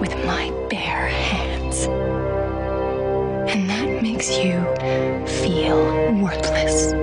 with my bare hands. And that makes you feel worthless.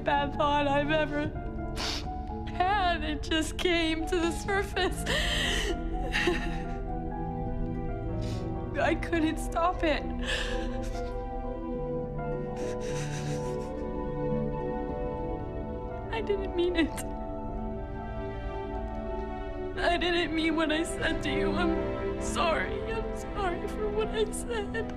Bad thought I've ever had, it just came to the surface. I couldn't stop it. I didn't mean it. I didn't mean what I said to you. I'm sorry. I'm sorry for what I said.